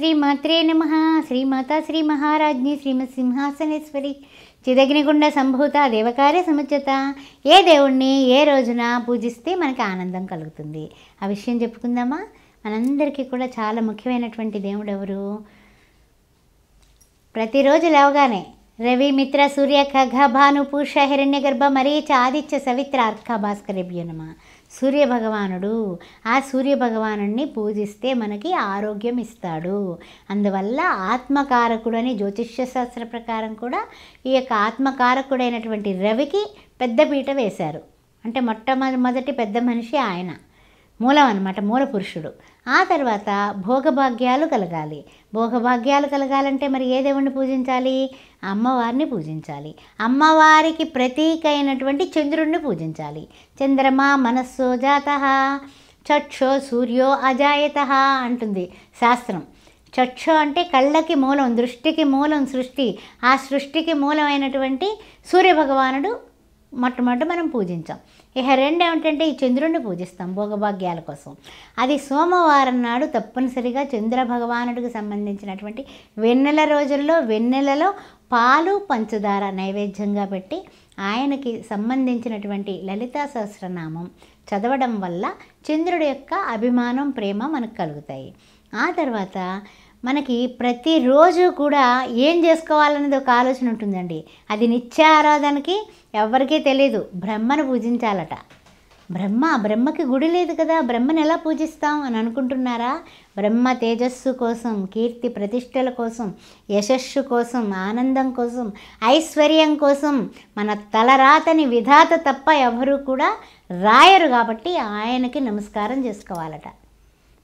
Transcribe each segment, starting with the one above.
శ్రీమాత్రే నమ. శ్రీమాత శ్రీ మహారాజ్ని శ్రీమత్ సింహాసనేశ్వరి చిదగ్నిగుండ సంభూత దేవకార్య సముచత ఏ దేవుణ్ణి ఏ రోజున పూజిస్తే మనకి ఆనందం కలుగుతుంది? ఆ విషయం చెప్పుకుందామా? మనందరికీ కూడా చాలా ముఖ్యమైనటువంటి దేవుడు ఎవరు ప్రతిరోజు లేవగానే రవి మిత్ర సూర్య ఖగ భాను పూష హిరణ్య గర్భ మరీచ ఆదిత్య సవిత్ర అర్క భాస్కరేభ్యో నమ. సూర్య భగవానుడు ఆ సూర్య భగవానుడిని పూజిస్తే మనకి ఆరోగ్యం ఇస్తాడు. అందువల్ల ఆత్మకారకుడు అని జ్యోతిష్య శాస్త్ర ప్రకారం కూడా ఈ యొక్క ఆత్మకారకుడైనటువంటి రవికి పెద్ద పీట వేశారు. అంటే మొట్టమొదటి పెద్ద మనిషి ఆయన. మూలం అనమాట మూల పురుషుడు. ఆ తర్వాత భోగభాగ్యాలు కలగాలి. భోగభాగ్యాలు కలగాలంటే మరి ఏ దేవుణ్ణి పూజించాలి? అమ్మవారిని పూజించాలి. అమ్మవారికి ప్రతీక అయినటువంటి చంద్రుణ్ణి పూజించాలి. చంద్రమా మనస్సో జాత చక్షో సూర్యో అజాయత అంటుంది శాస్త్రం. చక్షు అంటే కళ్ళకి మూలం దృష్టికి మూలం సృష్టి. ఆ సృష్టికి మూలమైనటువంటి సూర్యభగవానుడు మొట్టమొదటి మనం పూజించాం. ఇక రెండు ఏమిటంటే ఈ చంద్రుడిని పూజిస్తాం భోగభాగ్యాల కోసం. అది సోమవారం నాడు తప్పనిసరిగా చంద్ర భగవానుడికి సంబంధించినటువంటి వెన్నెల రోజుల్లో వెన్నెలలో పాలు పంచదార నైవేద్యంగా పెట్టి ఆయనకి సంబంధించినటువంటి లలితా సహస్రనామం చదవడం వల్ల చంద్రుడి యొక్క అభిమానం ప్రేమ మనకు కలుగుతాయి. ఆ తర్వాత మనకి ప్రతిరోజు కూడా ఏం చేసుకోవాలనేది ఒక ఆలోచన ఉంటుందండి. అది నిత్య ఆరాధనకి ఎవరికీ తెలియదు బ్రహ్మను పూజించాలట. బ్రహ్మ బ్రహ్మకి గుడి లేదు కదా బ్రహ్మను ఎలా పూజిస్తాం అని అనుకుంటున్నారా? బ్రహ్మ తేజస్సు కోసం కీర్తి ప్రతిష్టల కోసం యశస్సు కోసం ఆనందం కోసం ఐశ్వర్యం కోసం మన తలరాతని విధాత తప్ప ఎవరు కూడా రాయరు కాబట్టి ఆయనకి నమస్కారం చేసుకోవాలట.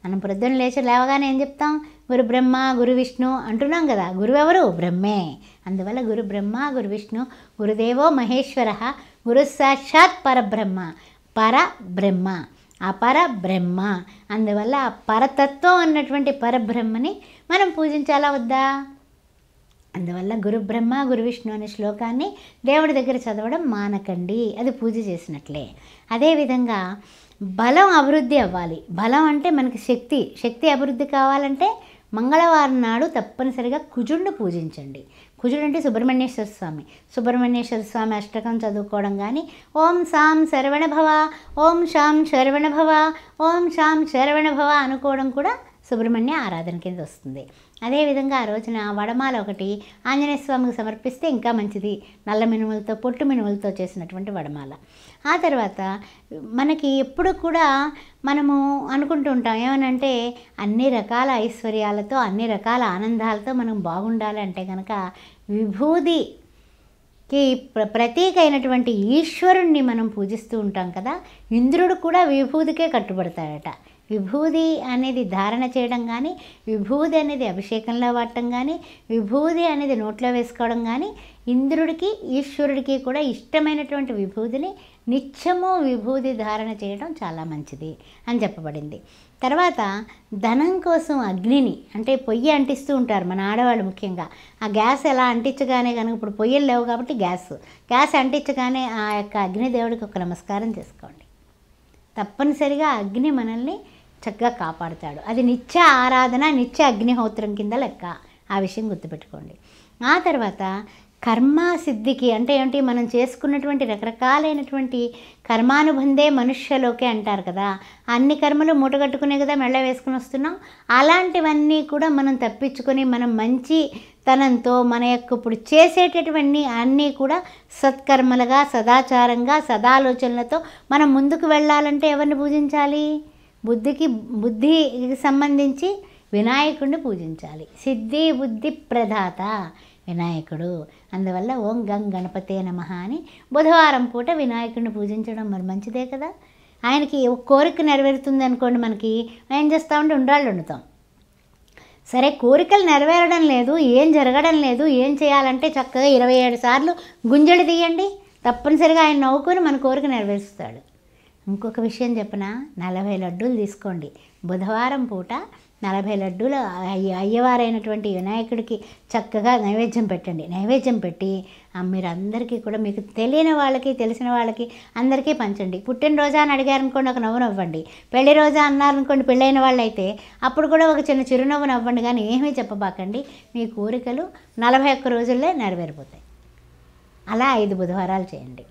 మనం ప్రొద్దున లేచి లేవగానే ఏం చెప్తాం? గురు బ్రహ్మ గురు విష్ణు అంటున్నాం కదా. గురువు ఎవరు బ్రహ్మే. అందువల్ల గురు బ్రహ్మ గురు విష్ణు గురుదేవో మహేశ్వర గురు సాక్షాత్ పరబ్రహ్మ పరబ్రహ్మ అపర బ్రహ్మ. అందువల్ల ఆ పరతత్వం అన్నటువంటి పరబ్రహ్మని మనం పూజించాలా వద్దా? అందువల్ల గురు బ్రహ్మ గురు విష్ణు అనే శ్లోకాన్ని దేవుడి దగ్గర చదవడం మానకండి. అది పూజ చేసినట్లే. అదేవిధంగా బలం అభివృద్ధి అవ్వాలి. బలం అంటే మనకి శక్తి. శక్తి అభివృద్ధి కావాలంటే మంగళవారం నాడు తప్పనిసరిగా కుజుడిని పూజించండి. కుజుడు అంటే సుబ్రహ్మణ్యేశ్వర స్వామి. సుబ్రహ్మణ్యేశ్వర స్వామి అష్టకం చదువుకోవడం కానీ ఓం సాం శరవణ భవ ఓం శాం శరవణ భవ ఓం శాం శరవణ భవ అనుకోవడం కూడా సుబ్రహ్మణ్య ఆరాధన కింద వస్తుంది. అదేవిధంగా ఆ రోజున వడమాల ఒకటి ఆంజనేయ స్వామికి సమర్పిస్తే ఇంకా మంచిది. నల్ల మినుములతో పొట్టు మినుములతో చేసినటువంటి వడమాల. ఆ తర్వాత మనకి ఎప్పుడు కూడా మనము అనుకుంటూ ఉంటాం ఏమనంటే అన్ని రకాల ఐశ్వర్యాలతో అన్ని రకాల ఆనందాలతో మనం బాగుండాలి అంటే కనుక విభూది కి ప్ర ప్రతీక అయినటువంటి ఈశ్వరుణ్ణి మనం పూజిస్తూ ఉంటాం కదా ఇంద్రుడు కూడా విభూదికే కట్టుబడతాడట. విభూది అనేది ధారణ చేయడం కానీ విభూది అనేది అభిషేకంలో వాడటం కానీ విభూది అనేది నోట్లో వేసుకోవడం కానీ ఇంద్రుడికి ఈశ్వరుడికి కూడా ఇష్టమైనటువంటి విభూదిని నిత్యము విభూది ధారణ చేయడం చాలా మంచిది అని చెప్పబడింది. తర్వాత ధనం కోసం అగ్నిని అంటే పొయ్యి అంటిస్తూ ఉంటారు మన ఆడవాళ్ళు ముఖ్యంగా. ఆ గ్యాస్ ఎలా అంటించగానే కనుక ఇప్పుడు పొయ్యిలు లేవు కాబట్టి గ్యాస్. గ్యాస్ అంటించగానే ఆ యొక్క అగ్నిదేవుడికి ఒక నమస్కారం చేసుకోండి. తప్పనిసరిగా అగ్ని మనల్ని చక్కగా కాపాడుతాడు. అది నిత్య ఆరాధన నిత్య అగ్నిహోత్రం కింద లెక్క. ఆ విషయం గుర్తుపెట్టుకోండి. ఆ తర్వాత కర్మ సిద్ధికి అంటే ఏంటి మనం చేసుకున్నటువంటి రకరకాలైనటువంటి కర్మానుబంధే మనుష్యలోకే అంటారు కదా. అన్ని కర్మలు మూటగట్టుకునే కదా మెళ్ళ వేసుకుని వస్తున్నాం. అలాంటివన్నీ కూడా మనం తప్పించుకొని మనం మంచి తనంతో మన యొక్క ఇప్పుడు చేసేటటువంటి అన్నీ కూడా సత్కర్మలుగా సదాచారంగా సదాలోచనలతో మనం ముందుకు వెళ్ళాలంటే ఎవరిని పూజించాలి? బుద్ధికి బుద్ధికి సంబంధించి వినాయకుడిని పూజించాలి. సిద్ధి బుద్ధి ప్రదాత వినాయకుడు. అందువల్ల ఓం గం గణపతే నమ అని బుధవారం పూట వినాయకుడిని పూజించడం మరి మంచిదే కదా? ఆయనకి ఒక కోరిక నెరవేరుతుంది అనుకోండి మనకి. ఏం చేస్తామంటే ఉండ్రాళ్ళు వండుతాం. సరే కోరికలు నెరవేరడం లేదు ఏం జరగడం లేదు ఏం చేయాలంటే చక్కగా ఇరవై ఏడు సార్లు గుంజలు తీయండి. తప్పనిసరిగా ఆయన నవ్వుకొని మన కోరిక నెరవేరుస్తాడు. ఇంకొక విషయం చెప్పిన? నలభై లడ్డూలు తీసుకోండి. బుధవారం పూట నలభై లడ్డూలు అయ్య అయ్యవారైనటువంటి వినాయకుడికి చక్కగా నైవేద్యం పెట్టండి. నైవేద్యం పెట్టి మీరందరికీ మీరు అందరికీ కూడా మీకు తెలియని వాళ్ళకి తెలిసిన వాళ్ళకి అందరికీ పంచండి. పుట్టినరోజా అని అడిగారనుకోండి ఒక నవ్వు నవ్వండి. పెళ్ళి రోజా అన్నారనుకోండి పెళ్ళైన వాళ్ళైతే అప్పుడు కూడా ఒక చిన్న చిరునవ్వు నవ్వండి. కానీ ఏమీ చెప్పబాకండి. మీ కోరికలు నలభై ఒక్క రోజుల్లో నెరవేరిపోతాయి. అలా ఐదు బుధవారాలు చేయండి.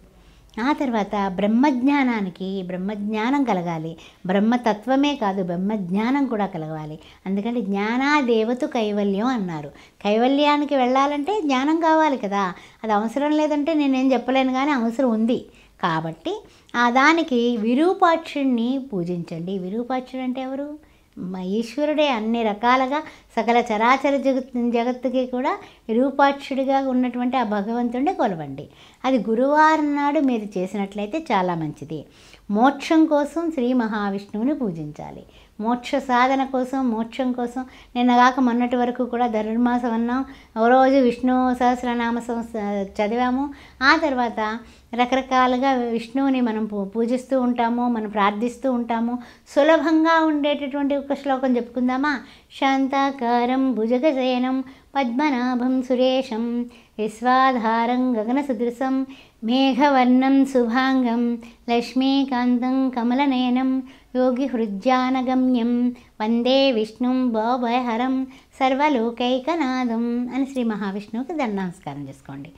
ఆ తర్వాత బ్రహ్మజ్ఞానానికి బ్రహ్మజ్ఞానం కలగాలి. బ్రహ్మతత్వమే కాదు బ్రహ్మజ్ఞానం కూడా కలగాలి. అందుకని జ్ఞానాదేవతు కైవల్యం అన్నారు. కైవల్యానికి వెళ్ళాలంటే జ్ఞానం కావాలి కదా. అది అవసరం లేదంటే నేనేం చెప్పలేను కానీ అవసరం ఉంది. కాబట్టి ఆ దానికి విరూపాక్షుడిని పూజించండి. విరూపాక్షుడు అంటే ఎవరు? ఈశ్వరుడే అన్ని రకాలుగా సకల చరాచర జగత్ జగత్తుకి కూడా రూపాక్షుడిగా ఉన్నటువంటి ఆ భగవంతుడిని కొలవండి. అది గురువారం నాడు మీరు చేసినట్లయితే చాలా మంచిది. మోక్షం కోసం శ్రీ మహావిష్ణువుని పూజించాలి. మోక్ష సాధన కోసం మోక్షం కోసం. నిన్నగాక మొన్నటి వరకు కూడా ధనుర్మాసం అన్నాం ఓ రోజు విష్ణు సహస్రనామ సంస్థ చదివాము. ఆ తర్వాత రకరకాలుగా విష్ణువుని మనం పూ- పూజిస్తూ ఉంటాము మనం ప్రార్థిస్తూ ఉంటాము. సులభంగా ఉండేటటువంటి ఒక శ్లోకం చెప్పుకుందామా? శాంతాకారం భుజగశయనం పద్మనాభం సురేశం విశ్వాధారం గగన సదృశం మేఘవర్ణం శుభాంగం లక్ష్మీకాంతం కమలనయనం యోగి హృద్యానగమ్యం వందే విష్ణుం భవభయహరం సర్వలోకైకనాథం అని శ్రీ మహావిష్ణువుకి దండ నమస్కారం చేసుకోండి.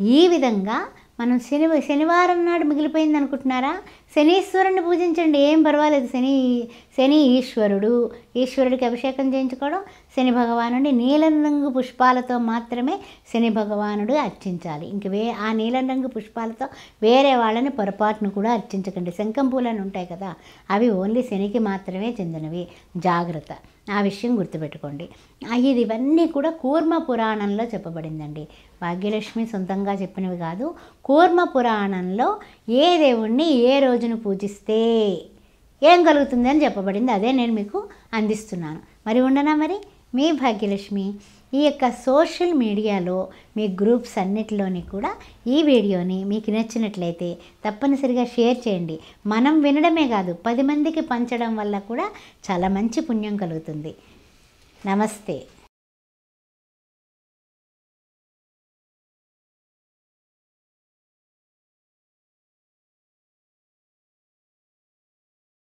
ఈ విధంగా మనం శని శనివారం నాడు మిగిలిపోయింది అనుకుంటున్నారా శనీశ్వరుని పూజించండి ఏం పర్వాలేదు. శని శని ఈశ్వరుడు. ఈశ్వరుడికి అభిషేకం చేయించుకోవడం శని భగవానుడి నీలం రంగు పుష్పాలతో మాత్రమే శని భగవానుడు అర్చించాలి. ఇంక వే ఆ నీలం రంగు పుష్పాలతో వేరే వాళ్ళని పొరపాటును కూడా అర్చించకండి. శంఖం పూలని ఉంటాయి కదా అవి ఓన్లీ శనికి మాత్రమే చెందినవి. జాగ్రత్త. ఆ విషయం గుర్తుపెట్టుకోండి. ఇది ఇవన్నీ కూడా కూర్మ పురాణంలో చెప్పబడిందండి. భాగ్యలక్ష్మి సొంతంగా చెప్పినవి కాదు కూర్మ పురాణంలో ఏ దేవుణ్ణి ఏ రోజు రోజును పూజిస్తే ఏం కలుగుతుంది అని చెప్పబడింది. అదే నేను మీకు అందిస్తున్నాను. మరి ఉండనా మరి? మీ భాగ్యలక్ష్మి ఈ యొక్క సోషల్ మీడియాలో మీ గ్రూప్స్ అన్నిటిలోని కూడా ఈ వీడియోని మీకు నచ్చినట్లయితే తప్పనిసరిగా షేర్ చేయండి. మనం వినడమే కాదు పది మందికి పంచడం వల్ల కూడా చాలా మంచి పుణ్యం కలుగుతుంది. నమస్తే.